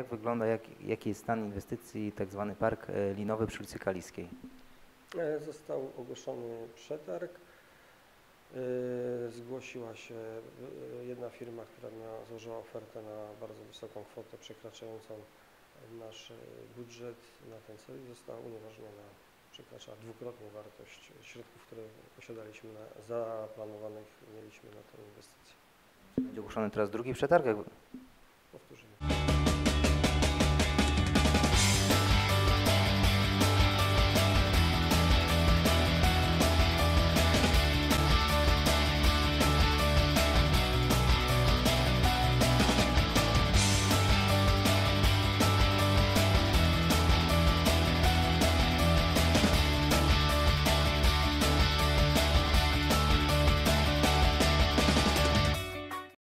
Jak wygląda, jak, jaki jest stan inwestycji, tak zwany park e, linowy przy ulicy Kaliskiej? E, został ogłoszony przetarg. E, zgłosiła się jedna firma, która miała, złożyła ofertę na bardzo wysoką kwotę przekraczającą nasz budżet na ten cel i została unieważniona. Przekracza dwukrotnie wartość środków, które posiadaliśmy, na, zaplanowanych mieliśmy na tę inwestycję. Będzie ogłoszony teraz drugi przetarg?